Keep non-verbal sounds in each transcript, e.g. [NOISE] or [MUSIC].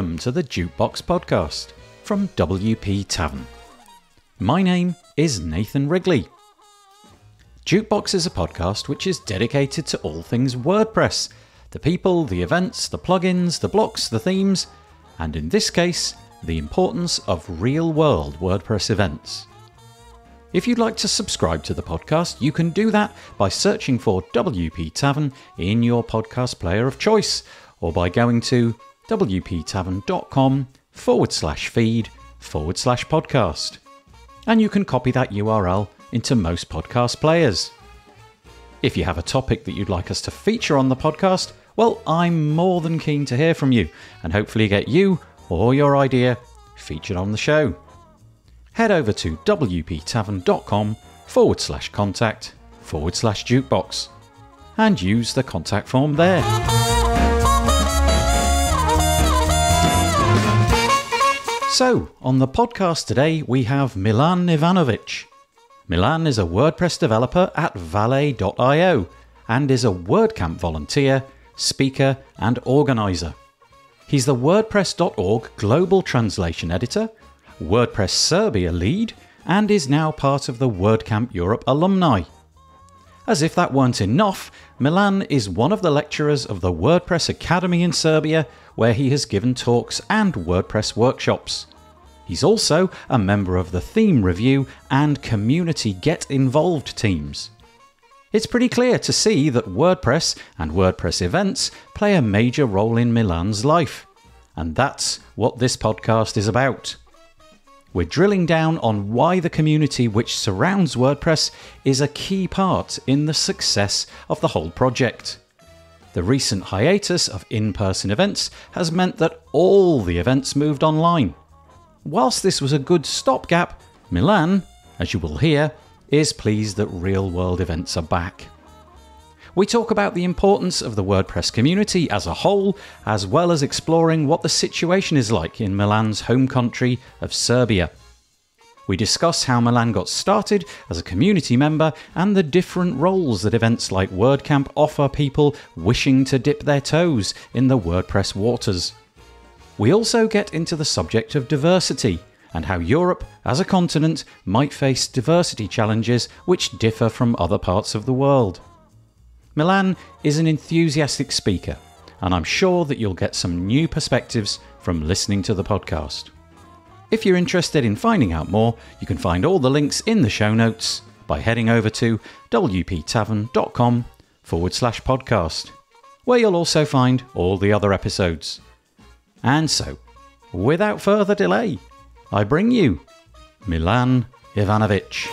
welcome to the Jukebox Podcast from WP Tavern. My name is Nathan Wrigley. Jukebox is a podcast which is dedicated to all things WordPress the people, the events, the plugins, the blocks, the themes, and in this case, the importance of real world WordPress events. If you'd like to subscribe to the podcast, you can do that by searching for WP Tavern in your podcast player of choice or by going to wptavern.com forward slash feed forward slash podcast. And you can copy that URL into most podcast players. If you have a topic that you'd like us to feature on the podcast, well, I'm more than keen to hear from you and hopefully get you or your idea featured on the show head over to wptavern.com forward slash contact forward slash jukebox and use the contact form there. So, on the podcast today, we have Milan Ivanovic. Milan is a WordPress developer at Valet.io and is a WordCamp volunteer, speaker, and organizer. He's the WordPress.org global translation editor WordPress Serbia lead, and is now part of the WordCamp Europe alumni. As if that weren't enough, Milan is one of the lecturers of the WordPress Academy in Serbia, where he has given talks and WordPress workshops. He's also a member of the Theme Review and Community Get Involved teams. It's pretty clear to see that WordPress and WordPress events play a major role in Milan's life. And that's what this podcast is about. We're drilling down on why the community which surrounds WordPress is a key part in the success of the whole project. The recent hiatus of in person events has meant that all the events moved online. Whilst this was a good stopgap, Milan, as you will hear, is pleased that real world events are back. We talk about the importance of the WordPress community as a whole, as well as exploring what the situation is like in Milan's home country of Serbia. We discuss how Milan got started as a community member and the different roles that events like WordCamp offer people wishing to dip their toes in the WordPress waters. We also get into the subject of diversity and how Europe, as a continent, might face diversity challenges which differ from other parts of the world. Milan is an enthusiastic speaker, and I'm sure that you'll get some new perspectives from listening to the podcast. If you're interested in finding out more, you can find all the links in the show notes by heading over to wptavern.com forward slash podcast, where you'll also find all the other episodes. And so, without further delay, I bring you Milan Ivanovic.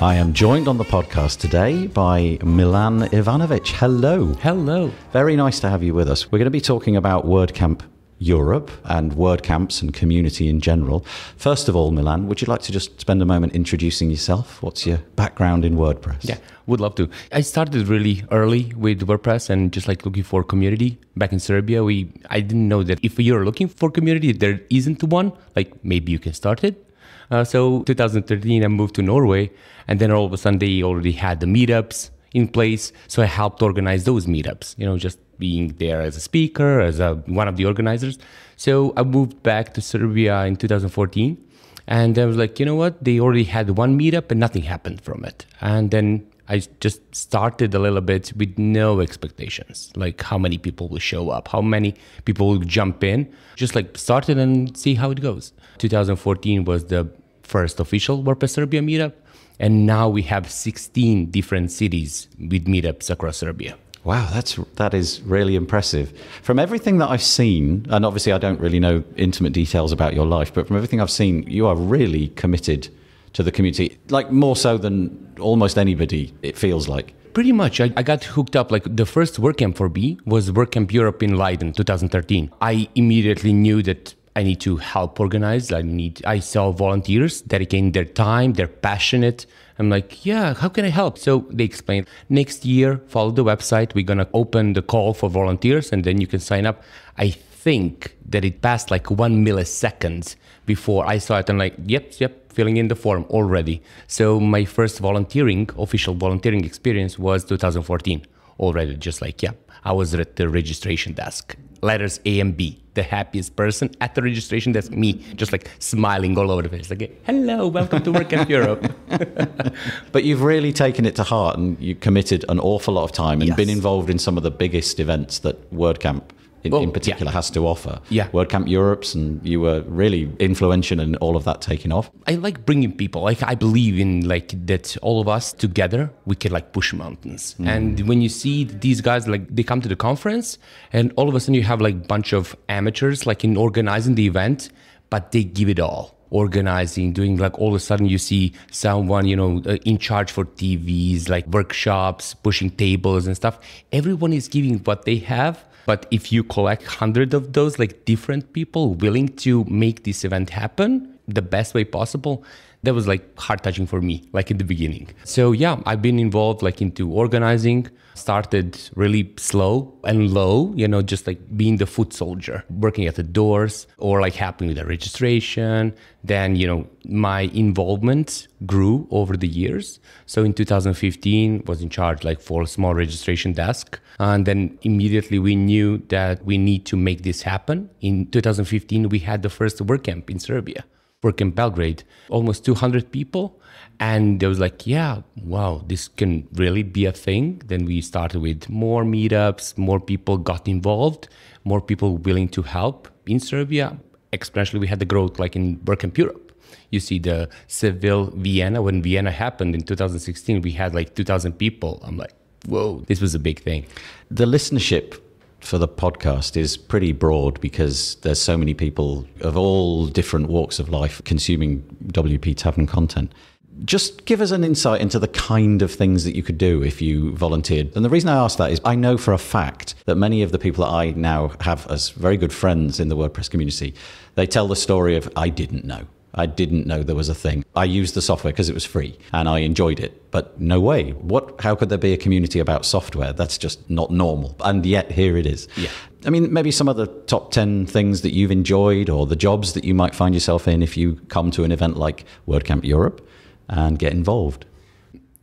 I am joined on the podcast today by Milan Ivanovic. Hello. Hello. Very nice to have you with us. We're going to be talking about WordCamp Europe and WordCamps and community in general. First of all, Milan, would you like to just spend a moment introducing yourself? What's your background in WordPress? Yeah, would love to. I started really early with WordPress and just like looking for community. Back in Serbia, we I didn't know that if you're looking for community, there isn't one. Like maybe you can start it. Uh, so 2013, I moved to Norway, and then all of a sudden they already had the meetups in place. So I helped organize those meetups. You know, just being there as a speaker, as a, one of the organizers. So I moved back to Serbia in 2014. And I was like, you know what? They already had one meetup and nothing happened from it. And then I just started a little bit with no expectations, like how many people will show up, how many people will jump in. Just like started and see how it goes. 2014 was the first official WordPress Serbia meetup. And now we have 16 different cities with meetups across Serbia. Wow, that's that is really impressive. From everything that I've seen, and obviously I don't really know intimate details about your life, but from everything I've seen, you are really committed to the community, like more so than almost anybody. It feels like. Pretty much, I, I got hooked up. Like the first WordCamp for me was WordCamp Europe in Leiden, 2013. I immediately knew that I need to help organize. I need. I saw volunteers dedicating their time. They're passionate. I'm like, yeah, how can I help? So they explained next year, follow the website. We're gonna open the call for volunteers, and then you can sign up. I think that it passed like one millisecond before I saw it. I'm like, yep, yep, filling in the form already. So my first volunteering, official volunteering experience was 2014 already. Just like, yeah, I was at the registration desk. Letters A and B. The happiest person at the registration desk, me, just like smiling all over the place. Like, hello, welcome to WordCamp [LAUGHS] Europe. but you've really taken it to heart and you committed an awful lot of time and Yes. been involved in some of the biggest events that WordCamp in, Oh, in particular has to offer. Yeah. WordCamp Europe's, and you were really influential in all of that taking off. I like bringing people. Like I believe in like that all of us together we can like push mountains. And when you see these guys like they come to the conference and all of a sudden you have like bunch of amateurs like in organizing the event, but they give it all. Organizing, doing like all of a sudden you see someone, you know, uh, in charge for TVs, like workshops, pushing tables and stuff. Everyone is giving what they have but if you collect hundred of those, like different people willing to make this event happen the best way possible, that was like heart touching for me, like in the beginning. So yeah, I've been involved like into organizing, started really slow and low, you know, just like being the foot soldier, working at the doors or like helping with the registration. Then, you know, my involvement grew over the years. So in 2015 was in charge like for a small registration desk. And then immediately we knew that we need to make this happen. In 2015, we had the first WordCamp in Serbia, WordCamp Belgrade, almost 200 people. And there was like, yeah, wow, this can really be a thing. Then we started with more meetups, more people got involved, more people willing to help in Serbia. Especially we had the growth like in WordCamp Europe. You see the Seville, Vienna, when Vienna happened in 2016, we had like 2,000 people. I'm like, whoa, this was a big thing. The listenership for the podcast is pretty broad because there's so many people of all different walks of life consuming WP Tavern content. Just give us an insight into the kind of things that you could do if you volunteered. And the reason I ask that is I know for a fact that many of the people that I now have as very good friends in the WordPress community, they tell the story of I didn't know. I didn't know there was a thing. I used the software because it was free and I enjoyed it. But no way. What how could there be a community about software? That's just not normal. And yet here it is. Yeah. I mean, maybe some of the top 10 things that you've enjoyed or the jobs that you might find yourself in if you come to an event like WordCamp Europe and get involved.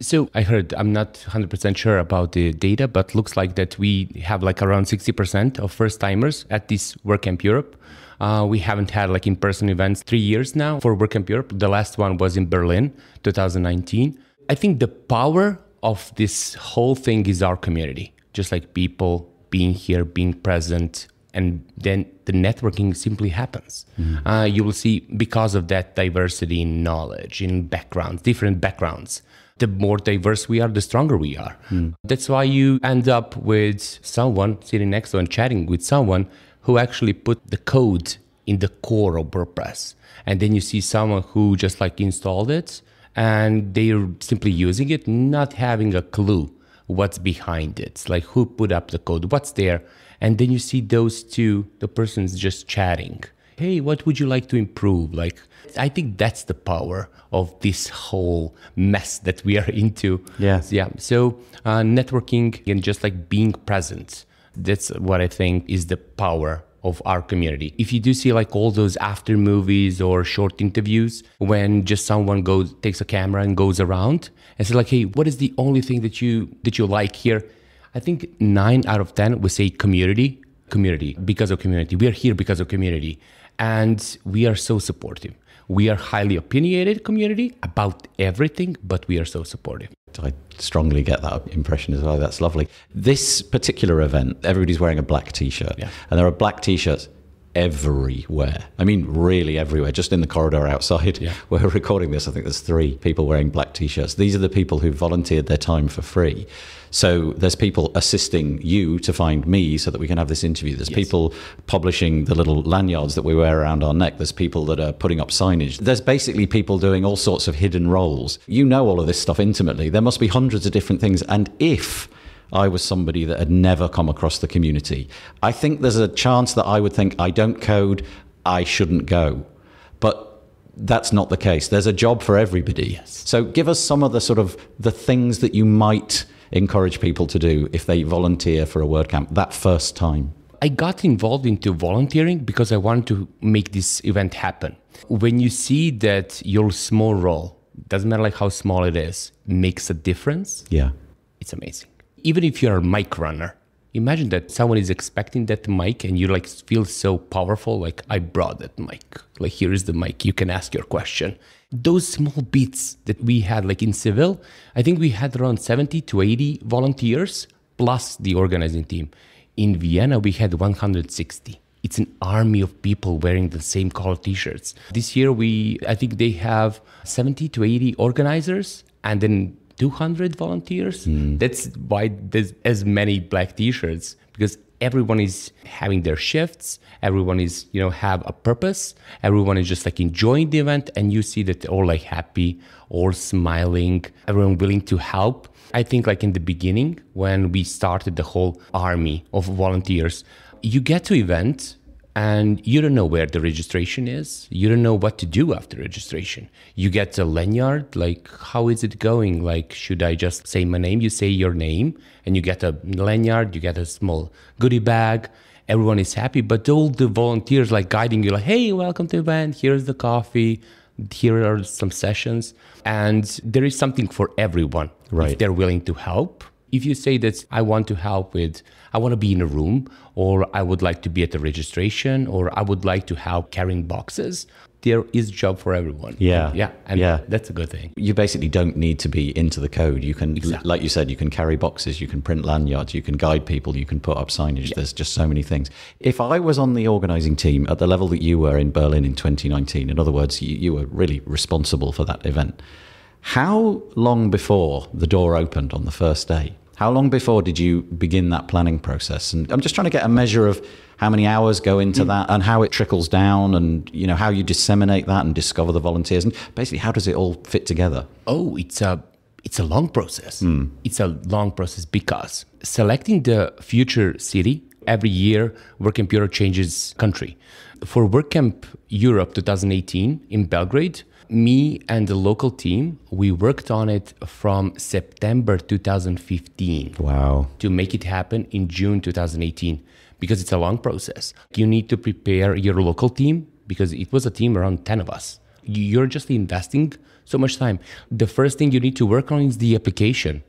So I heard, I'm not 100% sure about the data, but looks like that we have like around 60% of first timers at this WordCamp Europe. Uh, we haven't had like in-person events three years now for WordCamp Europe. The last one was in Berlin, 2019. I think the power of this whole thing is our community, just like people being here, being present, and then the networking simply happens. Uh, you will see because of that diversity in knowledge, in backgrounds, different backgrounds. The more diverse we are, the stronger we are. That's why you end up with someone sitting next to and chatting with someone who actually put the code in the core of WordPress. And then you see someone who just like installed it and they're simply using it, not having a clue what's behind it, like who put up the code, what's there. And then you see those two, the person's just chatting. Hey, what would you like to improve? Like, I think that's the power of this whole mess that we are [LAUGHS] into. Yes. Yeah. So, uh, networking and just like being present, that's what I think is the power of our community. If you do see like all those after movies or short interviews when just someone goes takes a camera and goes around and says like, "Hey, what is the only thing that you that you like here?" I think 9 out of 10 would say community, community because of community. We are here because of community and we are so supportive. We are highly opinionated community about everything, but we are so supportive. I strongly get that impression as well. That's lovely. This particular event, everybody's wearing a black t shirt, Yeah. and there are black t shirts everywhere. I mean, really everywhere. Just in the corridor outside Yeah. where [LAUGHS] we're recording this, I think there's three people wearing black t shirts. These are the people who volunteered their time for free. So there's people assisting you to find me so that we can have this interview. There's Yes. people publishing the little lanyards that we wear around our neck. There's people that are putting up signage. There's basically people doing all sorts of hidden roles. You know all of this stuff intimately. There must be hundreds of different things. And if I was somebody that had never come across the community, I think there's a chance that I would think, I don't code, I shouldn't go. But that's not the case. There's a job for everybody. Yes. So give us some of the sort of the things that you might encourage people to do if they volunteer for a WordCamp that first time. I got involved into volunteering because I wanted to make this event happen. When you see that your small role, doesn't matter like how small it is, makes a difference, Yeah. it's amazing. Even if you're a mic runner, imagine that someone is expecting that mic and you like feel so powerful like i brought that mic. Like here is the mic. You can ask your question. Those small beats that we had like in Seville i think we had around 70 to 80 volunteers plus the organizing team. In vienna we had 160 it's an army of people wearing the same color t-shirts. This year we i think they have 70 to 80 organizers and then 200 volunteers. Mm. That's why there's as many black t-shirts because everyone is having their shifts everyone is you know have a purpose everyone is just like enjoying the event and you see that they're all like happy or smiling everyone willing to help i think like in the beginning when we started the whole army of volunteers you get to event and you don't know where the registration is. You don't know what to do after registration. You get a lanyard, like, how is it going? Like, should I just say my name? You say your name, and you get a lanyard, you get a small goodie bag. Everyone is happy, but all the volunteers like guiding you, like, hey, welcome to the event. Here's the coffee. Here are some sessions. And there is something for everyone. Right. If they're willing to help if you say that I want to help with, I want to be in a room, or I would like to be at the registration, or I would like to help carrying boxes, there is a job for everyone. Yeah. Yeah. And yeah. that's a good thing. You basically don't need to be into the code. You can, exactly. like you said, you can carry boxes, you can print lanyards, you can guide people, you can put up signage. Yeah. There's just so many things. If I was on the organizing team at the level that you were in Berlin in 2019, in other words, you, you were really responsible for that event. How long before the door opened on the first day how long before did you begin that planning process? And I'm just trying to get a measure of how many hours go into mm. that and how it trickles down and you know how you disseminate that and discover the volunteers and basically how does it all fit together? Oh, it's a it's a long process. Mm. It's a long process because selecting the future city every year WordCamp Europe changes country. For WordCamp Europe 2018 in Belgrade, me and the local team, we worked on it from September 2015. Wow. To make it happen in June 2018 because it's a long process. You need to prepare your local team because it was a team around 10 of us. You're just investing so much time. The first thing you need to work on is the application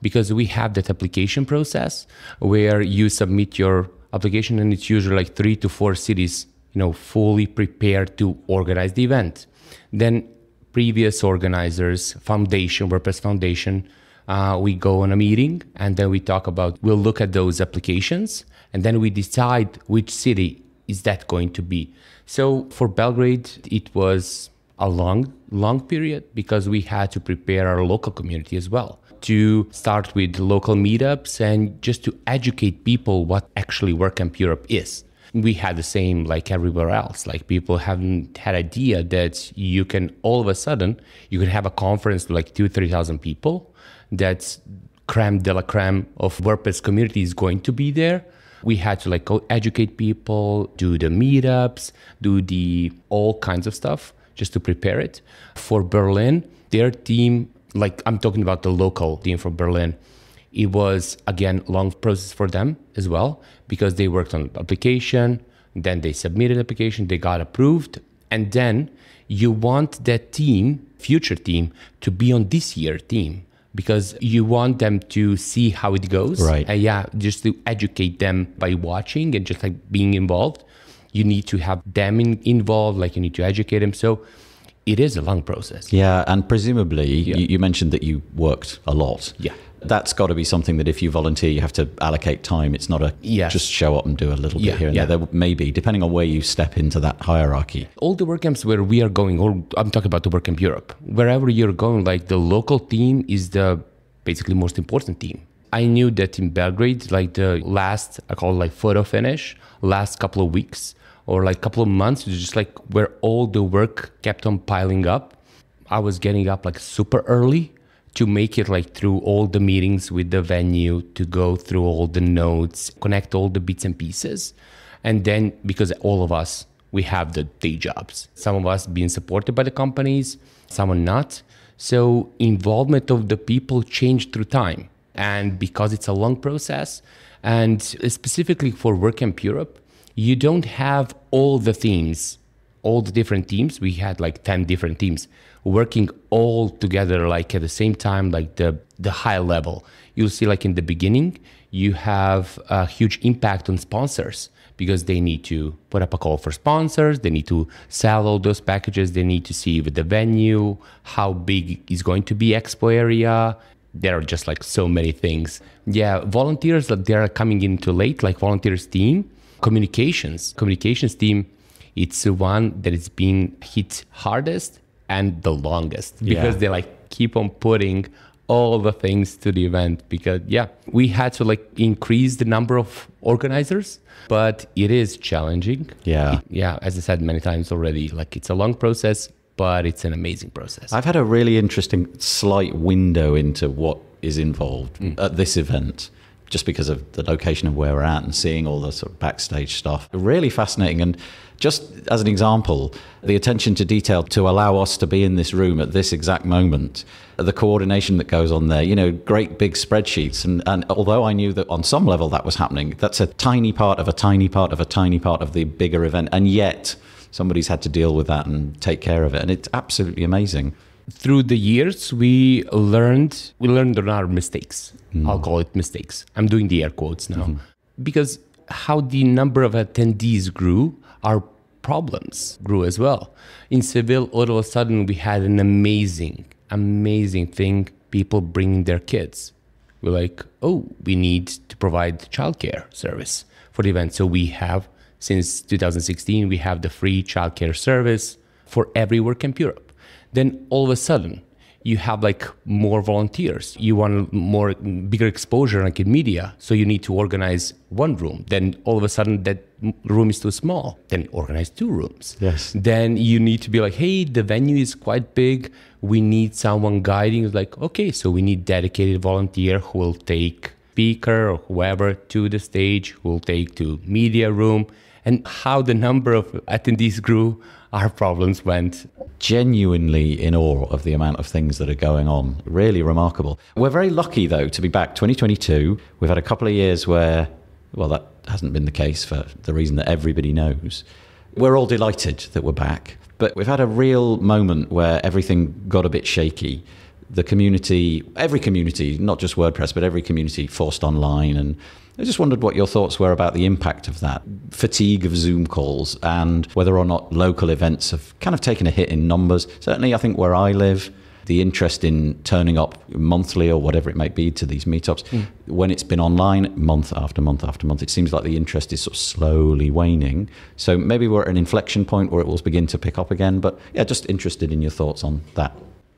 because we have that application process where you submit your application and it's usually like 3 to 4 cities, you know, fully prepared to organize the event then previous organizers, foundation, WordPress Foundation, uh, we go on a meeting and then we talk about, we'll look at those applications and then we decide which city is that going to be. So for Belgrade, it was a long, long period because we had to prepare our local community as well to start with local meetups and just to educate people what actually WordCamp Europe is we had the same like everywhere else. Like people haven't had idea that you can all of a sudden you could have a conference like two, three thousand people. That's creme de la creme of WordPress community is going to be there. We had to like educate people, do the meetups, do the all kinds of stuff just to prepare it. For Berlin, their team, like I'm talking about the local team for Berlin, it was again long process for them as well because they worked on application, then they submitted application, they got approved, and then you want that team, future team, to be on this year team because you want them to see how it goes. Right. Uh, yeah, just to educate them by watching and just like being involved. You need to have them in, involved, like you need to educate them. So it is a long process. Yeah, and presumably yeah. You, you mentioned that you worked a lot. Yeah that's got to be something that if you volunteer, you have to allocate time. It's not a yes. just show up and do a little yeah, bit here and yeah. there. There may be, depending on where you step into that hierarchy. All the WordCamps where we are going, or I'm talking about the WordCamp Europe, wherever you're going, like the local team is the basically most important team. I knew that in Belgrade, like the last, I call it like photo finish, last couple of weeks or like couple of months, it's just like where all the work kept on piling up. I was getting up like super early to make it like through all the meetings with the venue, to go through all the notes, connect all the bits and pieces. And then because all of us, we have the day jobs. Some of us being supported by the companies, some are not. So involvement of the people changed through time. And because it's a long process, and specifically for WordCamp Europe, you don't have all the themes, all the different teams. We had like 10 different teams working all together like at the same time like the the high level. You'll see like in the beginning you have a huge impact on sponsors because they need to put up a call for sponsors they need to sell all those packages they need to see with the venue how big is going to be expo area. There are just like so many things. Yeah volunteers that they are coming in too late like volunteers team. Communications communications team it's the one that is being hit hardest and the longest. Because Yeah. they like keep on putting all the things to the event because yeah we had to like increase the number of organizers but it is challenging. Yeah. It- yeah as i said many times already like it's a long process but it's an amazing process. I've had a really interesting slight window into what is involved mm. at this event, just because of the location of where we're at and seeing all the sort of backstage stuff. Really fascinating. And just as an example, the attention to detail to allow us to be in this room at this exact moment, the coordination that goes on there, you know, great big spreadsheets. And, and although I knew that on some level that was happening, that's a tiny part of a tiny part of a tiny part of the bigger event. And yet, somebody's had to deal with that and take care of it. And it's absolutely amazing. Through the years we learned we learned on our mistakes. Hmm. I'll call it mistakes. I'm doing the air quotes now. Mm-hmm. Because how the number of attendees grew our problems grew as well. In seville all of a sudden we had an amazing amazing thing people bringing their kids. We're like oh we need to provide childcare service for the event. So we have since 2016 we have the free childcare service for every WordCamp Europe then all of a sudden you have like more volunteers. You want more bigger exposure like in media. So you need to organize one room. Then all of a sudden that room is too small. Then organize two rooms. Yes. then you need to be like hey the venue is quite big. We need someone guiding. It's like okay so we need dedicated volunteer who will take speaker or whoever to the stage who will take to media room. And how the number of attendees grew our problems went genuinely in awe of the amount of things that are going on. Really remarkable. We're very lucky, though, to be back 2022. We've had a couple of years where, well, that hasn't been the case for the reason that everybody knows. We're all delighted that we're back, but we've had a real moment where everything got a bit shaky. The community, every community, not just WordPress, but every community forced online. And I just wondered what your thoughts were about the impact of that fatigue of Zoom calls and whether or not local events have kind of taken a hit in numbers. Certainly, I think where I live, the interest in turning up monthly or whatever it might be to these meetups, hmm. when it's been online month after month after month, it seems like the interest is sort of slowly waning. So maybe we're at an inflection point where it will begin to pick up again. But yeah, just interested in your thoughts on that.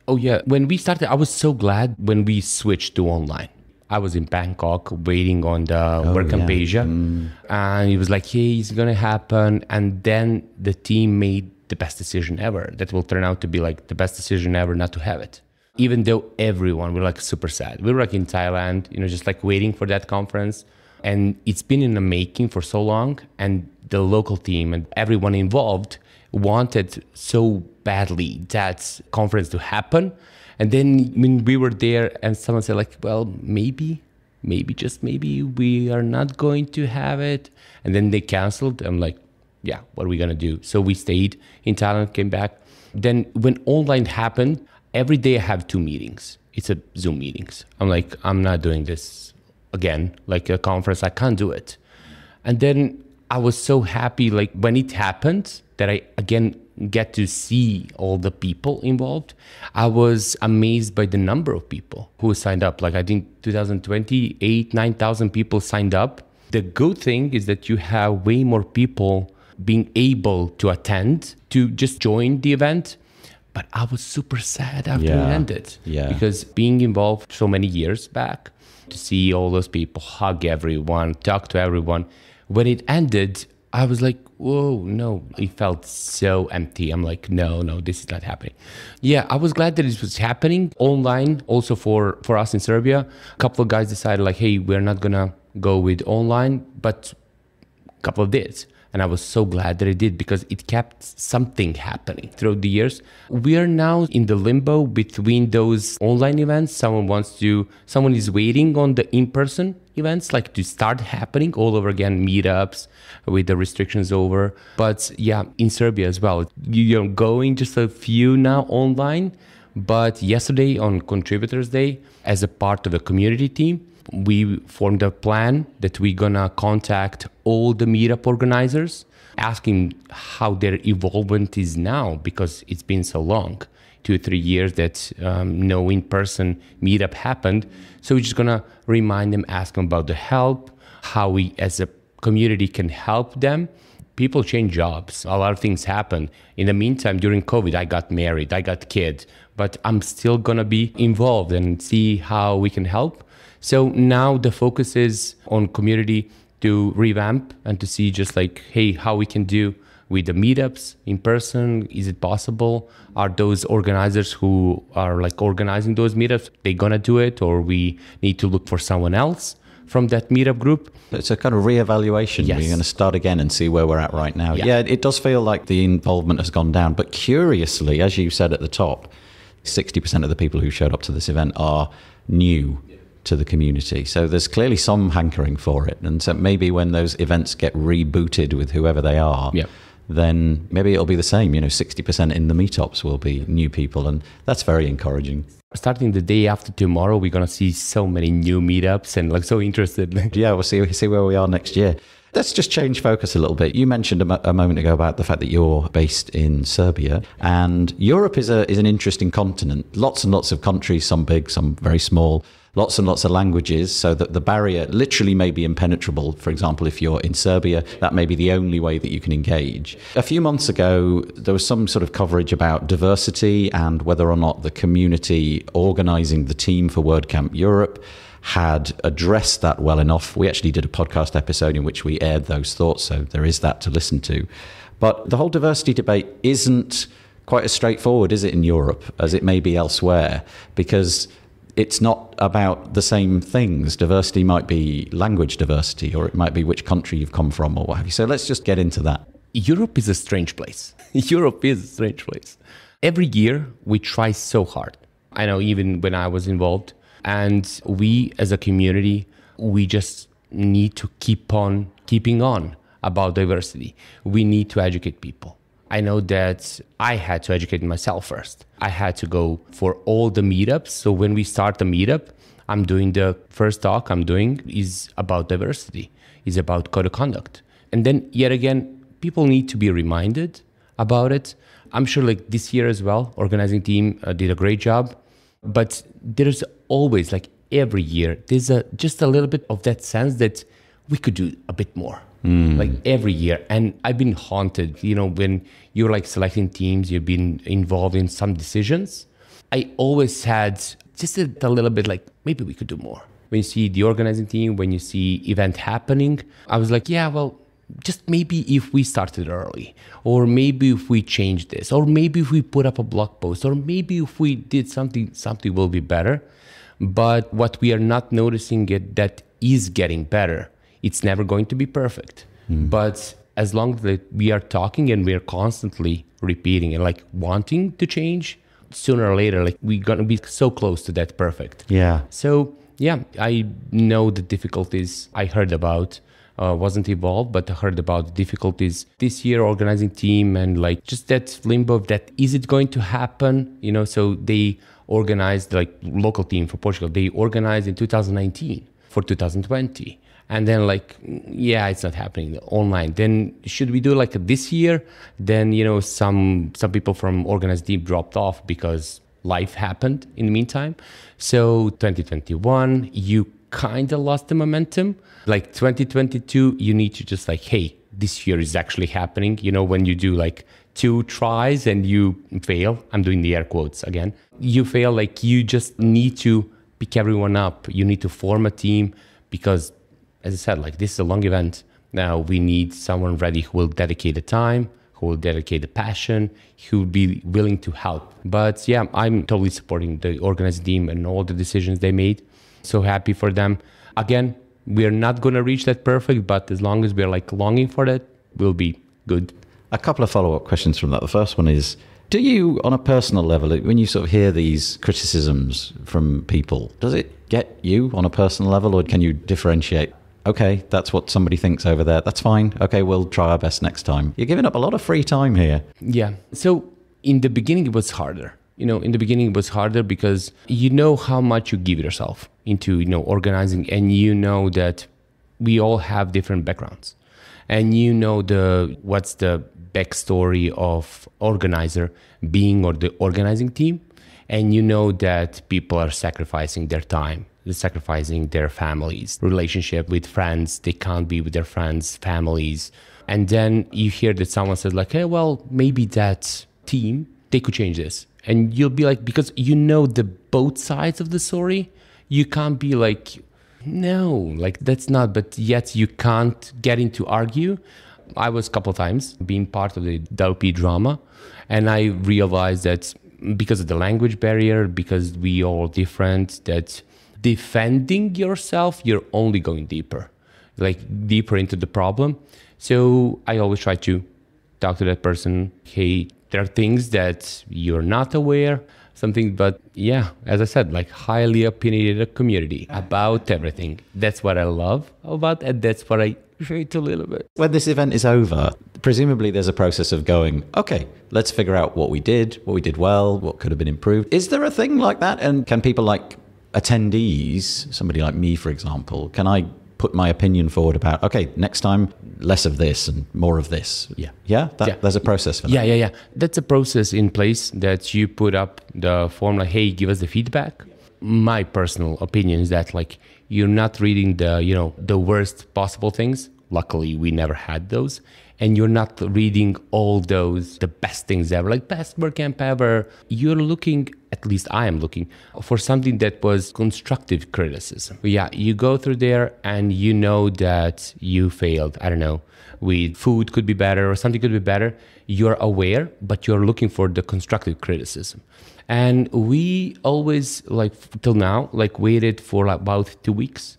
Oh yeah, when we started, I was so glad when we switched to online. I was in Bangkok waiting on the oh, WordCamp yeah. Asia, mm. and it was like, "Hey, it's gonna happen." And then the team made the best decision ever. That will turn out to be like the best decision ever not to have it. Even though everyone were like super sad, we were like in Thailand, you know, just like waiting for that conference, and it's been in the making for so long. And the local team and everyone involved wanted so badly that conference to happen. And then when we were there and someone said like, well, maybe, maybe just maybe we are not going to have it. And then they canceled. I'm like, yeah, what are we gonna do? So we stayed in Thailand, came back. Then when online happened, every day I have two meetings. It's a Zoom meetings. I'm like, I'm not doing this again, like a conference. I can't do it. And then I was so happy, like when it happened, that I again get to see all the people involved. I was amazed by the number of people who signed up. Like I think 2020, eight, 9,000 people signed up. The good thing is that you have way more people being able to attend, to just join the event. But I was super sad after Yeah. it ended. Yeah. Because being involved so many years back, to see all those people hug everyone, talk to everyone. When it ended, I was like, whoa, no. It felt so empty. I'm like, no, no, this is not happening. Yeah, I was glad that this was happening online also for, for us in Serbia. A couple of guys decided like, hey, we're not gonna go with online, but a couple of did. And I was so glad that I did because it kept something happening throughout the years. We are now in the limbo between those online events. Someone wants to, someone is waiting on the in person events like to start happening all over again, meetups with the restrictions over. But yeah, in Serbia as well, you're going just a few now online. But yesterday on Contributors Day, as a part of the community team, we formed a plan that we're gonna contact all the meetup organizers asking how their involvement is now because it's been so long two or three years that um, no in-person meetup happened. So we're just gonna remind them ask them about the help how we as a community can help them. People change jobs. A lot of things happen. In the meantime during covid i got married i got kids but i'm still gonna be involved and see how we can help so now the focus is on community to revamp and to see just like, hey, how we can do with the meetups in person. Is it possible? Are those organizers who are like organizing those meetups, they gonna do it, or we need to look for someone else? from that meetup group. It's a kind of reevaluation. Yes. We're going to start again and see where we're at right now. Yeah. yeah, it does feel like the involvement has gone down. But curiously, as you said at the top, 60% of the people who showed up to this event are new to the community. So there's clearly some hankering for it. And so maybe when those events get rebooted with whoever they are, yep. then maybe it'll be the same. You know, 60% in the meetups will be new people. And that's very encouraging. Starting the day after tomorrow, we're going to see so many new meetups and like so interested. [LAUGHS] yeah, we'll see, see where we are next year. Let's just change focus a little bit. You mentioned a, mo- a, moment ago about the fact that you're based in Serbia, and Europe is a is an interesting continent. Lots and lots of countries, some big, some very small lots and lots of languages so that the barrier literally may be impenetrable. For example, if you're in Serbia, that may be the only way that you can engage. A few months ago, there was some sort of coverage about diversity and whether or not the community organizing the team for WordCamp Europe had addressed that well enough. We actually did a podcast episode in which we aired those thoughts, so there is that to listen to. But the whole diversity debate isn't quite as straightforward, is it, in Europe as it may be elsewhere? Because it's not about the same things. Diversity might be language diversity, or it might be which country you've come from, or what have you. So let's just get into that. Europe is a strange place. [LAUGHS] Europe is a strange place. Every year, we try so hard. I know, even when I was involved. And we, as a community, we just need to keep on keeping on about diversity. We need to educate people. I know that I had to educate myself first. I had to go for all the meetups. So when we start the meetup, I'm doing the first talk I'm doing is about diversity, is about code of conduct. And then yet again, people need to be reminded about it. I'm sure like this year as well, organizing team uh, did a great job, but there's always like every year, there's a just a little bit of that sense that we could do a bit more mm. like every year. And I've been haunted, you know, when you're like selecting teams, you've been involved in some decisions. I always had just a, a little bit like, maybe we could do more. When you see the organizing team, when you see event happening, I was like, yeah, well, just maybe if we started early, or maybe if we changed this, or maybe if we put up a blog post, or maybe if we did something, something will be better. But what we are not noticing it that is getting better it's never going to be perfect. Mm. But as long as we are talking and we are constantly repeating and like wanting to change, sooner or later, like we're gonna be so close to that perfect. Yeah. So yeah, I know the difficulties I heard about. Uh, wasn't involved, but I heard about the difficulties this year organizing team and like just that limbo of that is it going to happen? You know, so they organized like local team for Portugal. They organized in 2019 for 2020 and then like yeah it's not happening online. Then should we do like this year? Then you know some some people from organized deep dropped off because life happened in the meantime. So 2021 you kind of lost the momentum. Like 2022 you need to just like hey this year is actually happening. You know when you do like two tries and you fail i'm doing the air quotes again you fail like you just need to pick everyone up. You need to form a team because as I said, like this is a long event. Now we need someone ready who will dedicate the time, who will dedicate the passion, who will be willing to help. But yeah, I'm totally supporting the organizing team and all the decisions they made. So happy for them. Again, we are not going to reach that perfect, but as long as we're like longing for that, we'll be good. A couple of follow up questions from that. The first one is Do you, on a personal level, when you sort of hear these criticisms from people, does it get you on a personal level, or can you differentiate? Okay, that's what somebody thinks over there. That's fine. Okay, we'll try our best next time. You're giving up a lot of free time here. Yeah. So in the beginning, it was harder. You know, in the beginning, it was harder because you know how much you give yourself into, you know, organizing, and you know that we all have different backgrounds, and you know the what's the backstory of organizer being or the organizing team, and you know that people are sacrificing their time sacrificing their families, relationship with friends. They can't be with their friends, families. And then you hear that someone says like, hey, well, maybe that team, they could change this. And you'll be like, because you know the both sides of the story, you can't be like, no, like that's not, but yet you can't get into argue. I was a couple times being part of the WP drama, and I realized that because of the language barrier, because we all different, that defending yourself, you're only going deeper, like deeper into the problem. So I always try to talk to that person. Hey, there are things that you're not aware, something, but yeah, as I said, like highly opinionated community about everything. That's what I love about it. That's what I hate a little bit. When this event is over, presumably there's a process of going, okay, let's figure out what we did, what we did well, what could have been improved. Is there a thing like that? And can people like attendees, somebody like me, for example, can I put my opinion forward about, okay, next time, less of this and more of this? Yeah. Yeah? That, yeah. There's a process for that. Yeah, yeah, yeah. That's a process in place that you put up the form like, hey, give us the feedback. My personal opinion is that like you're not reading the, you know, the worst possible things. Luckily, we never had those. And you're not reading all those the best things ever like best WordCamp ever. You're looking at least i am looking for something that was constructive criticism. Yeah you go through there and you know that you failed i don't know with food could be better or something could be better. You're aware but you're looking for the constructive criticism. And we always like till now like waited for about two weeks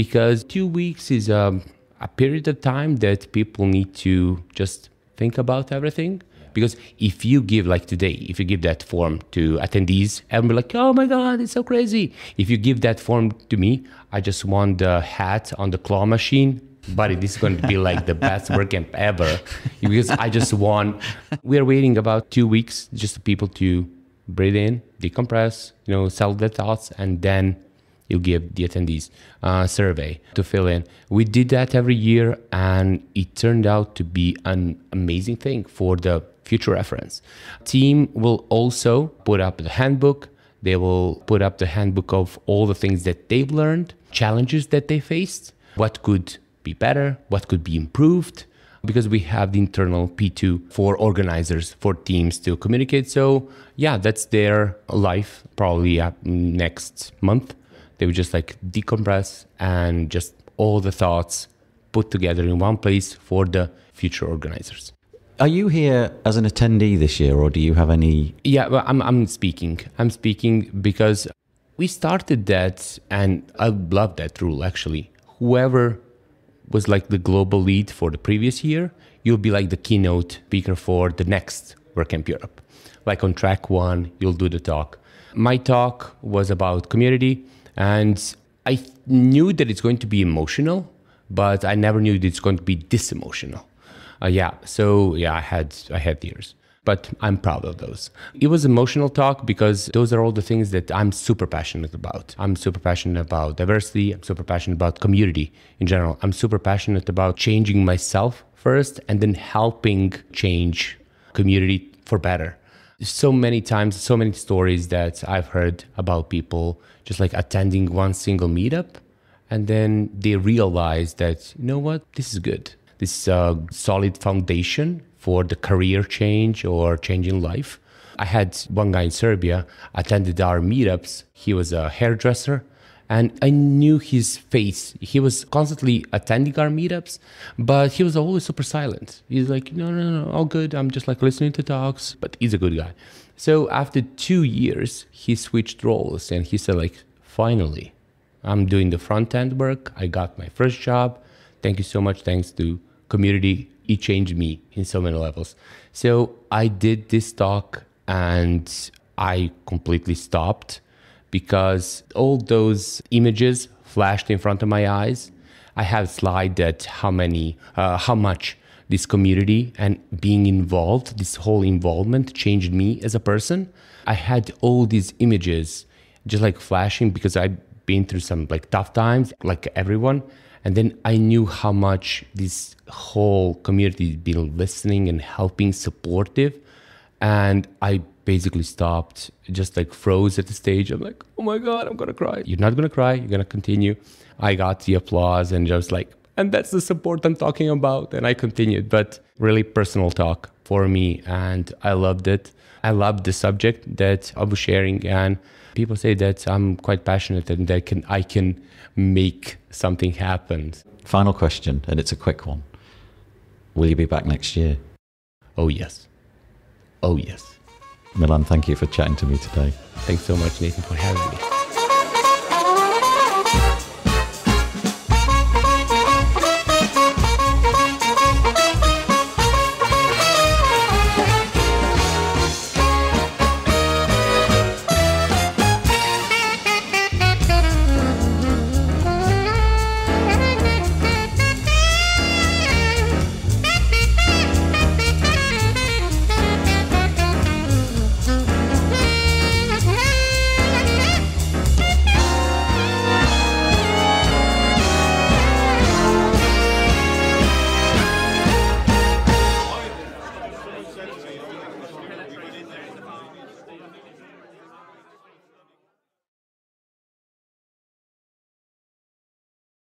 because two weeks is um a period of time that people need to just think about everything. Because if you give, like today, if you give that form to attendees, everyone be like, oh my God, it's so crazy. If you give that form to me, I just want the hat on the claw machine. Buddy, this is going to be like the best WordCamp ever. Because I just want, we're waiting about two weeks just for people to breathe in, decompress, you know, settle their thoughts, and then you give the attendees a survey to fill in. We did that every year, and it turned out to be an amazing thing for the future reference. Team will also put up the handbook. They will put up the handbook of all the things that they've learned, challenges that they faced, what could be better, what could be improved, because we have the internal P2 for organizers, for teams to communicate. So, yeah, that's their life probably uh, next month. They would just like decompress and just all the thoughts put together in one place for the future organizers. Are you here as an attendee this year, or do you have any? Yeah, well, I'm, I'm speaking. I'm speaking because we started that, and I love that rule actually. Whoever was like the global lead for the previous year, you'll be like the keynote speaker for the next WordCamp Europe. Like on track one, you'll do the talk. My talk was about community and I knew that it's going to be emotional, but I never knew that it's going to be this emotional. Uh, yeah, so yeah, I had I had tears, but I'm proud of those. It was emotional talk because those are all the things that I'm super passionate about. I'm super passionate about diversity. I'm super passionate about community in general. I'm super passionate about changing myself first and then helping change community for better so many times, so many stories that I've heard about people just like attending one single meetup and then they realize that, you know what, this is good. This is a solid foundation for the career change or changing life. I had one guy in Serbia attended our meetups. He was a hairdresser and I knew his face. He was constantly attending our meetups, but he was always super silent. He's like, no, no, no, all good. I'm just like listening to talks, but he's a good guy. So after two years, he switched roles and he said, like, finally, I'm doing the front end work. I got my first job. Thank you so much. Thanks to community it changed me in so many levels. So I did this talk and I completely stopped because all those images flashed in front of my eyes. I have a slide that how many, uh, how much this community and being involved, this whole involvement changed me as a person. I had all these images just like flashing because I've been through some like tough times, like everyone. And then I knew how much this whole community has been listening and helping, supportive. And I basically stopped, just like froze at the stage. I'm like, oh my God, I'm gonna cry. You're not gonna cry, you're gonna continue. I got the applause and just like, and that's the support I'm talking about. And I continued, but really personal talk for me. And I loved it. I loved the subject that I was sharing. And people say that I'm quite passionate and that can, I can make something happen. Final question, and it's a quick one. Will you be back next year? Oh, yes. Oh, yes. Milan, thank you for chatting to me today. Thanks so much, Nathan, for having me.